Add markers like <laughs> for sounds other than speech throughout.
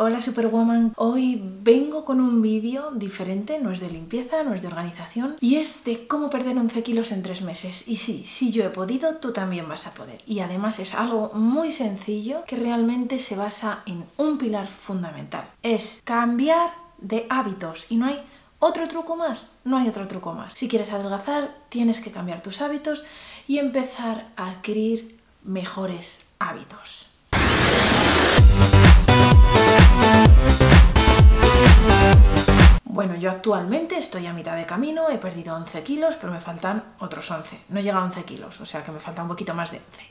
Hola Superwoman, hoy vengo con un vídeo diferente, no es de limpieza, no es de organización y es de cómo perder 11 kilos en 3 meses. Y sí, si yo he podido, tú también vas a poder. Y además es algo muy sencillo que realmente se basa en un pilar fundamental. Es cambiar de hábitos y no hay otro truco más, no hay otro truco más. Si quieres adelgazar, tienes que cambiar tus hábitos y empezar a adquirir mejores hábitos. Yo actualmente estoy a mitad de camino, he perdido 11 kilos, pero me faltan otros 11. No llega a 11 kilos, o sea que me falta un poquito más de 11.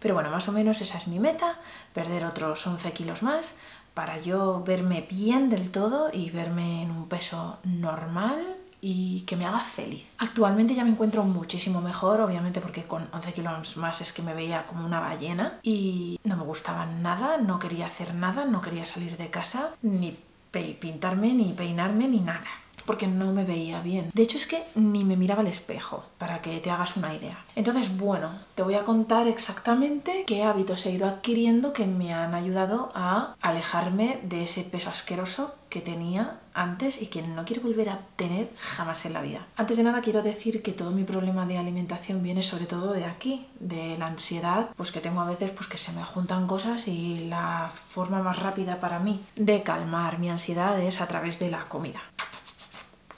Pero bueno, más o menos esa es mi meta, perder otros 11 kilos más para yo verme bien del todo y verme en un peso normal y que me haga feliz. Actualmente ya me encuentro muchísimo mejor, obviamente porque con 11 kilos más es que me veía como una ballena y no me gustaba nada, no quería hacer nada, no quería salir de casa, ni pintarme, ni peinarme, ni nada porque no me veía bien. De hecho es que ni me miraba al espejo, para que te hagas una idea. Entonces, bueno, te voy a contar exactamente qué hábitos he ido adquiriendo que me han ayudado a alejarme de ese peso asqueroso que tenía antes y que no quiero volver a tener jamás en la vida. Antes de nada quiero decir que todo mi problema de alimentación viene sobre todo de aquí, de la ansiedad, pues que tengo a veces pues que se me juntan cosas y la forma más rápida para mí de calmar mi ansiedad es a través de la comida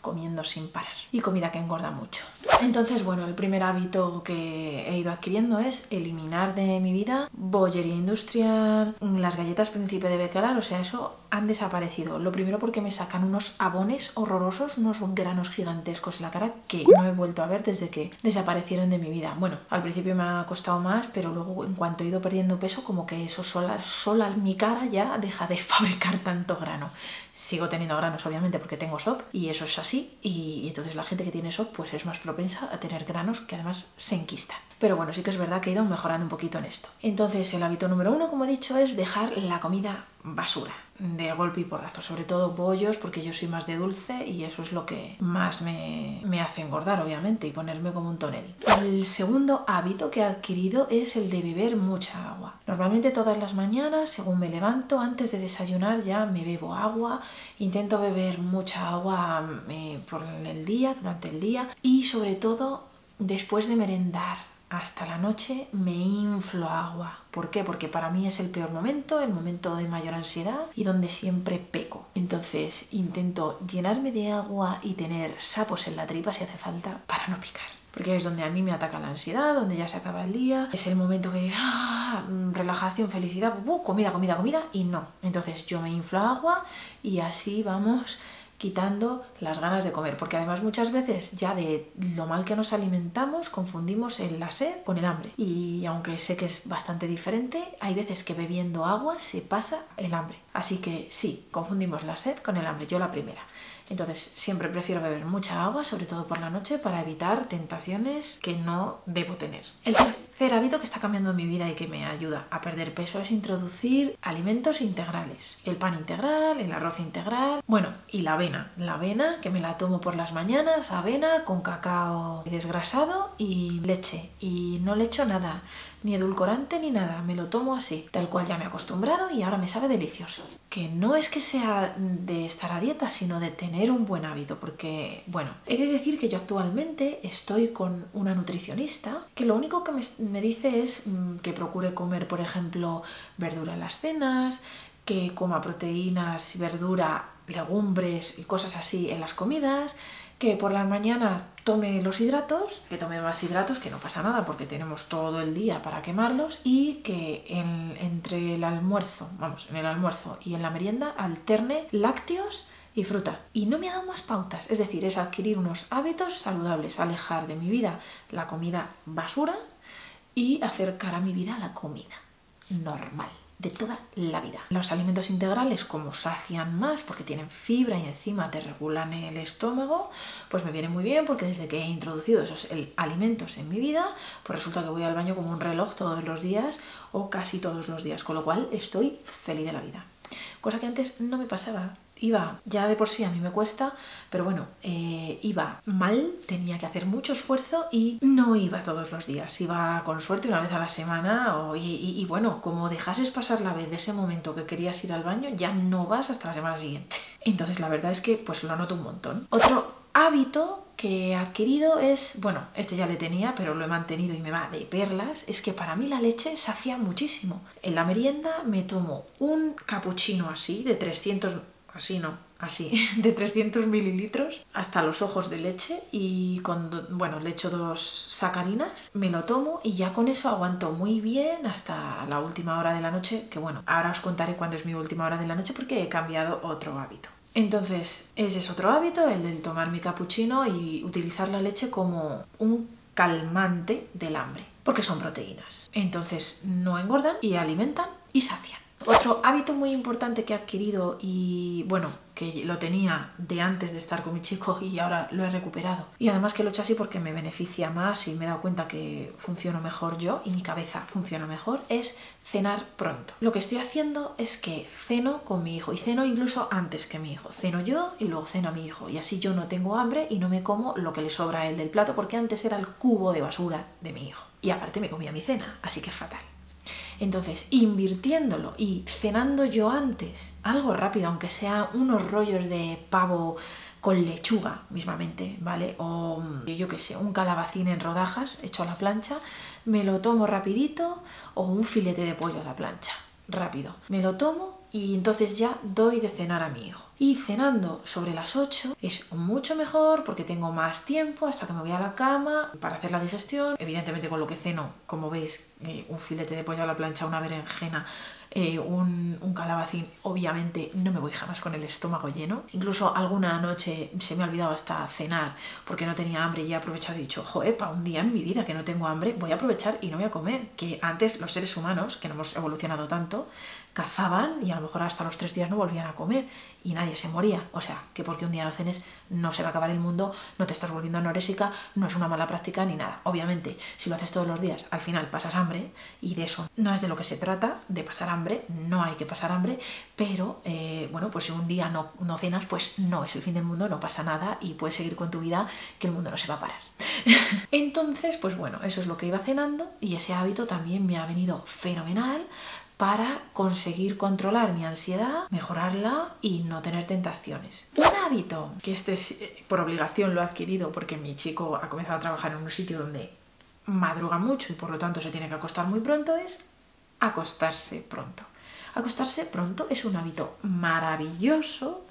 comiendo sin parar y comida que engorda mucho. Entonces, bueno, el primer hábito que he ido adquiriendo es eliminar de mi vida bollería industrial, las galletas Príncipe de Becalar, o sea, eso han desaparecido. Lo primero porque me sacan unos abones horrorosos, unos granos gigantescos en la cara que no he vuelto a ver desde que desaparecieron de mi vida. Bueno, al principio me ha costado más, pero luego en cuanto he ido perdiendo peso, como que eso sola, sola mi cara ya deja de <laughs> fabricar tanto grano. Sigo teniendo granos, obviamente, porque tengo SOP y eso es así. Y, entonces la gente que tiene SOP pues es más propensa a tener granos que además se enquistan. Pero bueno, sí que es verdad que he ido mejorando un poquito en esto. Entonces el hábito número uno, como he dicho, es dejar la comida basura de golpe y porrazo, sobre todo bollos porque yo soy más de dulce y eso es lo que más me, me, hace engordar obviamente y ponerme como un tonel. El segundo hábito que he adquirido es el de beber mucha agua. Normalmente todas las mañanas, según me levanto, antes de desayunar ya me bebo agua, intento beber mucha agua eh, por el día, durante el día y sobre todo después de merendar hasta la noche me inflo agua. ¿Por qué? Porque para mí es el peor momento, el momento de mayor ansiedad y donde siempre peco. Entonces intento llenarme de agua y tener sapos en la tripa si hace falta para no picar. Porque es donde a mí me ataca la ansiedad, donde ya se acaba el día, es el momento que ¡ah! relajación, felicidad, ¡uh! comida, comida, comida y no. Entonces yo me inflo agua y así vamos quitando las ganas de comer, porque además muchas veces ya de lo mal que nos alimentamos confundimos el la sed con el hambre. Y aunque sé que es bastante diferente, hay veces que bebiendo agua se pasa el hambre. Así que sí, confundimos la sed con el hambre, yo la primera. Entonces siempre prefiero beber mucha agua, sobre todo por la noche, para evitar tentaciones que no debo tener. El tercer hábito que está cambiando mi vida y que me ayuda a perder peso es introducir alimentos integrales. El pan integral, el arroz integral, bueno, y la avena. La avena que me la tomo por las mañanas, avena con cacao desgrasado y leche. Y no le echo nada ni edulcorante ni nada, me lo tomo así, tal cual ya me he acostumbrado y ahora me sabe delicioso. Que no es que sea de estar a dieta, sino de tener un buen hábito, porque, bueno, he de decir que yo actualmente estoy con una nutricionista que lo único que me, dice es mm, que procure comer, por ejemplo, verdura en las cenas, que coma proteínas, verdura, legumbres y cosas así en las comidas, que por la mañana tome los hidratos, que tome más hidratos, que no pasa nada porque tenemos todo el día para quemarlos y que entre el almuerzo, vamos, en el almuerzo y en la merienda alterne lácteos y fruta. Y no me ha dado más pautas, es decir, es adquirir unos hábitos saludables, alejar de mi vida la comida basura y acercar a mi vida la comida normal de toda la vida. Los alimentos integrales, como sacian más porque tienen fibra y encima te regulan el estómago, pues me viene muy bien porque desde que he introducido esos alimentos en mi vida, pues resulta que voy al baño como un reloj todos los días o casi todos los días, con lo cual estoy feliz de la vida. Cosa que antes no me pasaba iba, ya de por sí a mí me cuesta, pero bueno, eh, iba mal, tenía que hacer mucho esfuerzo y no iba todos los días, iba con suerte una vez a la semana o, y, bueno, como dejases pasar la vez de ese momento que querías ir al baño, ya no vas hasta la semana siguiente. <laughs> Entonces la verdad es que pues lo noto un montón. Otro hábito que he adquirido es, bueno, este ya le tenía, pero lo he mantenido y me va de perlas, es que para mí la leche sacia muchísimo. En la merienda me tomo un cappuccino así, de 300, así no, así, <laughs> de 300 mililitros, hasta los ojos de leche y cuando, bueno, le echo dos sacarinas, me lo tomo y ya con eso aguanto muy bien hasta la última hora de la noche, que bueno, ahora os contaré cuándo es mi última hora de la noche porque he cambiado otro hábito. Entonces, ese es otro hábito, el del tomar mi cappuccino y utilizar la leche como un calmante del hambre, porque son proteínas. Entonces, no engordan y alimentan y sacian. Otro hábito muy importante que he adquirido y bueno, que lo tenía de antes de estar con mi chico y ahora lo he recuperado. Y además que lo he hecho así porque me beneficia más y me he dado cuenta que funciono mejor yo y mi cabeza funciona mejor, es cenar pronto. Lo que estoy haciendo es que ceno con mi hijo y ceno incluso antes que mi hijo. Ceno yo y luego cena mi hijo y así yo no tengo hambre y no me como lo que le sobra a él del plato porque antes era el cubo de basura de mi hijo. Y aparte me comía mi cena, así que fatal. Entonces, invirtiéndolo y cenando yo antes, algo rápido, aunque sea unos rollos de pavo con lechuga mismamente, ¿vale? O yo qué sé, un calabacín en rodajas hecho a la plancha, me lo tomo rapidito o un filete de pollo a la plancha, rápido. Me lo tomo y entonces ya doy de cenar a mi hijo. Y cenando sobre las 8 es mucho mejor porque tengo más tiempo hasta que me voy a la cama para hacer la digestión. Evidentemente con lo que ceno, como veis, eh, un filete de pollo a la plancha, una berenjena, eh, un, calabacín, obviamente no me voy jamás con el estómago lleno. Incluso alguna noche se me ha olvidado hasta cenar porque no tenía hambre y he aprovechado y dicho, joder, para un día en mi vida que no tengo hambre, voy a aprovechar y no voy a comer. Que antes los seres humanos, que no hemos evolucionado tanto, cazaban y a lo mejor hasta los tres días no volvían a comer y nadie se moría. O sea, que porque un día no cenes no se va a acabar el mundo, no te estás volviendo anorésica, no es una mala práctica ni nada. Obviamente, si lo haces todos los días, al final pasas hambre y de eso no es de lo que se trata, de pasar hambre, no hay que pasar hambre, pero eh, bueno, pues si un día no, no cenas, pues no es el fin del mundo, no pasa nada y puedes seguir con tu vida que el mundo no se va a parar. <laughs> Entonces, pues bueno, eso es lo que iba cenando y ese hábito también me ha venido fenomenal para conseguir controlar mi ansiedad, mejorarla y no tener tentaciones. Un hábito, que este eh, por obligación lo he adquirido porque mi chico ha comenzado a trabajar en un sitio donde madruga mucho y por lo tanto se tiene que acostar muy pronto, es acostarse pronto. Acostarse pronto es un hábito maravilloso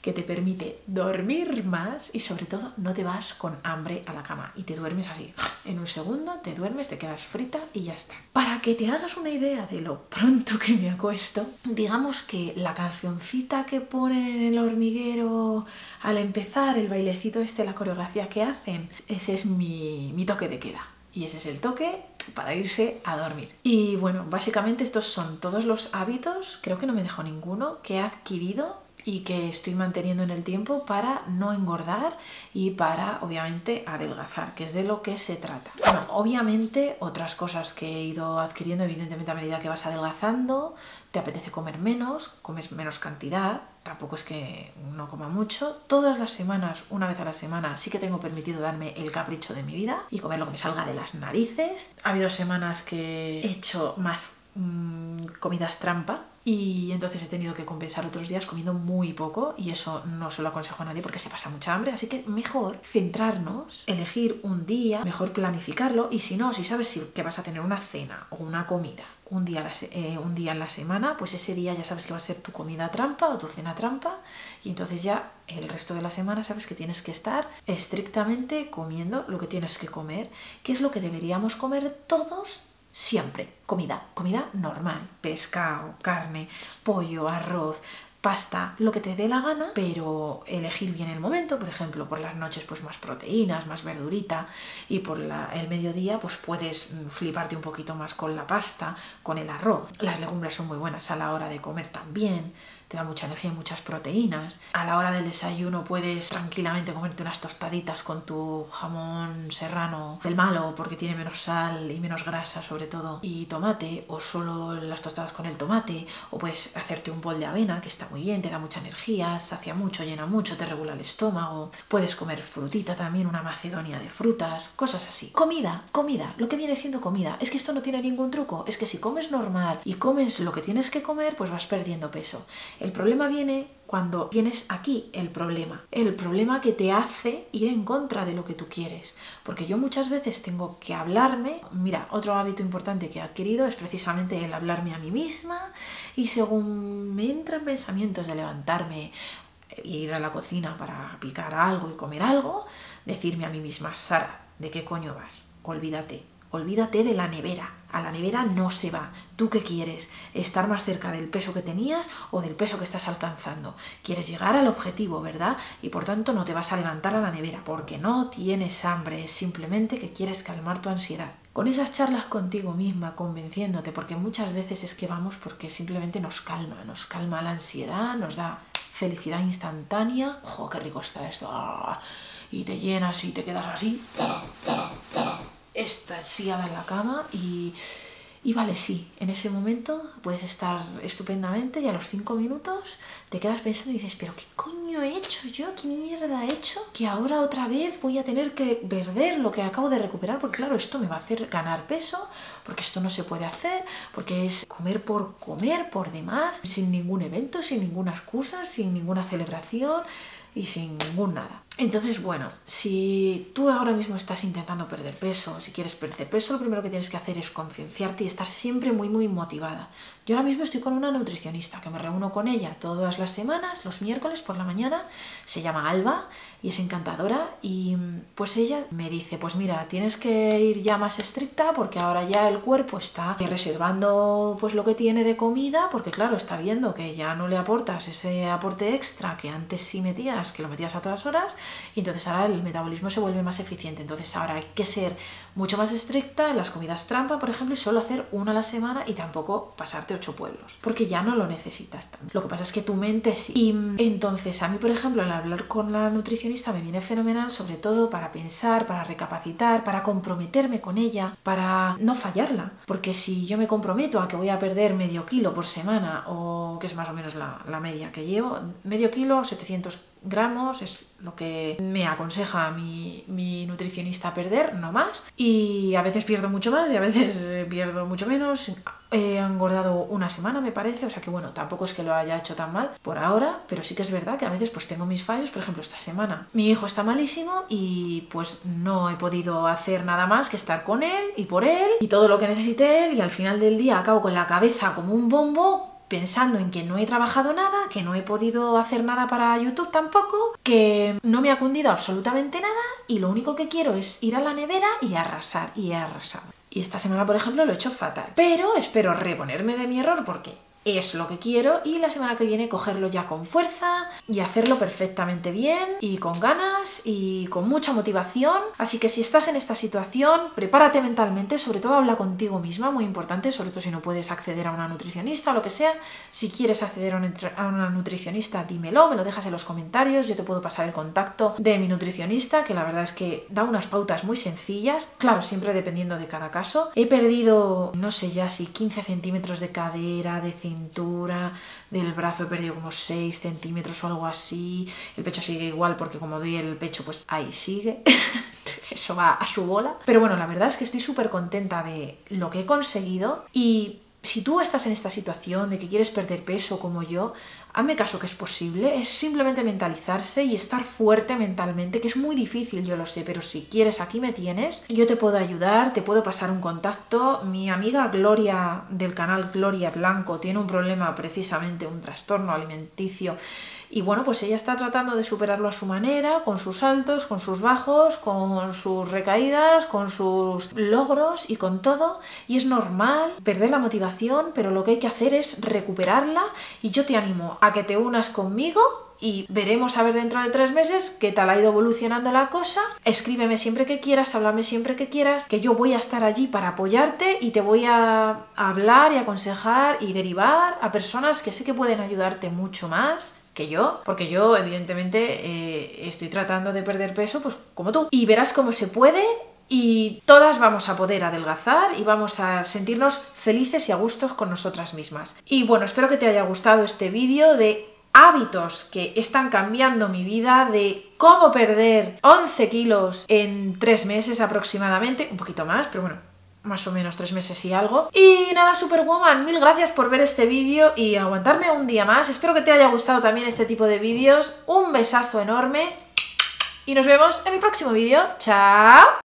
que te permite dormir más y sobre todo no te vas con hambre a la cama y te duermes así. En un segundo te duermes, te quedas frita y ya está. Para que te hagas una idea de lo pronto que me acuesto, digamos que la cancioncita que ponen en el hormiguero al empezar, el bailecito este, la coreografía que hacen, ese es mi, mi toque de queda. Y ese es el toque para irse a dormir. Y bueno, básicamente estos son todos los hábitos, creo que no me dejo ninguno, que he adquirido y que estoy manteniendo en el tiempo para no engordar y para obviamente adelgazar, que es de lo que se trata. Bueno, obviamente otras cosas que he ido adquiriendo, evidentemente a medida que vas adelgazando, te apetece comer menos, comes menos cantidad, tampoco es que no coma mucho. Todas las semanas, una vez a la semana, sí que tengo permitido darme el capricho de mi vida y comer lo que me salga de las narices. Ha habido semanas que he hecho más mmm, comidas trampa y entonces he tenido que compensar otros días comiendo muy poco y eso no se lo aconsejo a nadie porque se pasa mucha hambre, así que mejor centrarnos, elegir un día, mejor planificarlo y si no, si sabes que vas a tener una cena o una comida un día, eh, un día en la semana, pues ese día ya sabes que va a ser tu comida trampa o tu cena trampa y entonces ya el resto de la semana sabes que tienes que estar estrictamente comiendo lo que tienes que comer, que es lo que deberíamos comer todos siempre. Comida, comida normal, pescado, carne, pollo, arroz, pasta, lo que te dé la gana, pero elegir bien el momento, por ejemplo, por las noches pues más proteínas, más verdurita y por el mediodía pues puedes fliparte un poquito más con la pasta, con el arroz. Las legumbres son muy buenas a la hora de comer también. Te da mucha energía y muchas proteínas. A la hora del desayuno puedes tranquilamente comerte unas tostaditas con tu jamón serrano del malo porque tiene menos sal y menos grasa sobre todo y tomate o solo las tostadas con el tomate o puedes hacerte un bol de avena que está muy bien, te da mucha energía, sacia mucho, llena mucho, te regula el estómago. Puedes comer frutita también, una macedonia de frutas, cosas así. Comida, comida, lo que viene siendo comida. Es que esto no tiene ningún truco, es que si comes normal y comes lo que tienes que comer, pues vas perdiendo peso. El problema viene cuando tienes aquí el problema, el problema que te hace ir en contra de lo que tú quieres. Porque yo muchas veces tengo que hablarme, mira, otro hábito importante que he adquirido es precisamente el hablarme a mí misma y según me entran pensamientos de levantarme e ir a la cocina para picar algo y comer algo, decirme a mí misma, Sara, ¿de qué coño vas? Olvídate, olvídate de la nevera, a la nevera no se va. ¿Tú qué quieres? ¿Estar más cerca del peso que tenías o del peso que estás alcanzando? Quieres llegar al objetivo, ¿verdad? Y por tanto no te vas a levantar a la nevera porque no tienes hambre, es simplemente que quieres calmar tu ansiedad. Con esas charlas contigo misma, convenciéndote, porque muchas veces es que vamos porque simplemente nos calma, nos calma la ansiedad, nos da felicidad instantánea. ¡Jo, qué rico está esto! ¡Ah! Y te llenas y te quedas así estasiada en la cama y, y vale, sí, en ese momento puedes estar estupendamente y a los cinco minutos te quedas pensando y dices, pero ¿qué coño he hecho yo? ¿Qué mierda he hecho? Que ahora otra vez voy a tener que perder lo que acabo de recuperar, porque claro, esto me va a hacer ganar peso, porque esto no se puede hacer, porque es comer por comer, por demás, sin ningún evento, sin ninguna excusa, sin ninguna celebración y sin ningún nada. Entonces, bueno, si tú ahora mismo estás intentando perder peso, si quieres perder peso, lo primero que tienes que hacer es concienciarte y estar siempre muy, muy motivada. Yo ahora mismo estoy con una nutricionista que me reúno con ella todas las semanas, los miércoles por la mañana, se llama Alba y es encantadora y pues ella me dice, pues mira, tienes que ir ya más estricta porque ahora ya el cuerpo está reservando pues lo que tiene de comida porque claro, está viendo que ya no le aportas ese aporte extra que antes sí metías, que lo metías a todas horas y entonces ahora el metabolismo se vuelve más eficiente. Entonces ahora hay que ser mucho más estricta en las comidas trampa, por ejemplo, y solo hacer una a la semana y tampoco pasarte ocho pueblos, porque ya no lo necesitas tanto. Lo que pasa es que tu mente sí. Y entonces a mí, por ejemplo, al hablar con la nutricionista me viene fenomenal, sobre todo para pensar, para recapacitar, para comprometerme con ella, para no fallarla. Porque si yo me comprometo a que voy a perder medio kilo por semana, o que es más o menos la, la media que llevo, medio kilo, 700 gramos es lo que me aconseja mi, mi, nutricionista perder, no más. Y a veces pierdo mucho más y a veces eh, pierdo mucho menos. He engordado una semana, me parece, o sea que bueno, tampoco es que lo haya hecho tan mal por ahora, pero sí que es verdad que a veces pues tengo mis fallos, por ejemplo, esta semana mi hijo está malísimo y pues no he podido hacer nada más que estar con él y por él y todo lo que necesite él y al final del día acabo con la cabeza como un bombo pensando en que no he trabajado nada, que no he podido hacer nada para YouTube tampoco, que no me ha cundido absolutamente nada y lo único que quiero es ir a la nevera y arrasar, y he arrasado. Y esta semana, por ejemplo, lo he hecho fatal. Pero espero reponerme de mi error porque es lo que quiero y la semana que viene cogerlo ya con fuerza y hacerlo perfectamente bien y con ganas y con mucha motivación. Así que si estás en esta situación, prepárate mentalmente, sobre todo habla contigo misma, muy importante, sobre todo si no puedes acceder a una nutricionista o lo que sea. Si quieres acceder a una nutricionista, dímelo, me lo dejas en los comentarios, yo te puedo pasar el contacto de mi nutricionista, que la verdad es que da unas pautas muy sencillas, claro, siempre dependiendo de cada caso. He perdido, no sé ya si 15 centímetros de cadera, de cintura, del brazo he perdido como 6 centímetros o algo así. El pecho sigue igual porque como doy el pecho, pues ahí sigue. <laughs> Eso va a su bola. Pero bueno, la verdad es que estoy súper contenta de lo que he conseguido y si tú estás en esta situación de que quieres perder peso como yo, hazme caso que es posible, es simplemente mentalizarse y estar fuerte mentalmente, que es muy difícil, yo lo sé, pero si quieres, aquí me tienes, yo te puedo ayudar, te puedo pasar un contacto. Mi amiga Gloria del canal Gloria Blanco tiene un problema precisamente, un trastorno alimenticio y bueno, pues ella está tratando de superarlo a su manera, con sus altos, con sus bajos, con sus recaídas, con sus logros y con todo. Y es normal perder la motivación, pero lo que hay que hacer es recuperarla y yo te animo a que te unas conmigo y veremos a ver dentro de tres meses qué tal ha ido evolucionando la cosa. Escríbeme siempre que quieras, háblame siempre que quieras, que yo voy a estar allí para apoyarte y te voy a hablar y aconsejar y derivar a personas que sé que pueden ayudarte mucho más yo, porque yo evidentemente eh, estoy tratando de perder peso pues como tú. Y verás cómo se puede y todas vamos a poder adelgazar y vamos a sentirnos felices y a gustos con nosotras mismas. Y bueno, espero que te haya gustado este vídeo de hábitos que están cambiando mi vida, de cómo perder 11 kilos en 3 meses aproximadamente, un poquito más, pero bueno, más o menos 3 meses y algo. Y nada, Superwoman, mil gracias por ver este vídeo y aguantarme un día más. Espero que te haya gustado también este tipo de vídeos. Un besazo enorme y nos vemos en el próximo vídeo. ¡Chao!